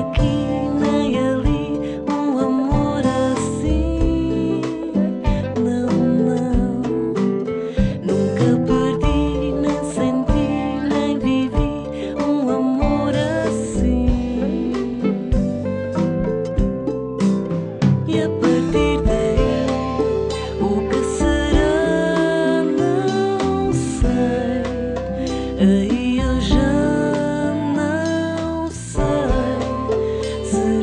aquí. 自。